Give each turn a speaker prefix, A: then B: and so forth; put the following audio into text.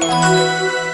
A: Música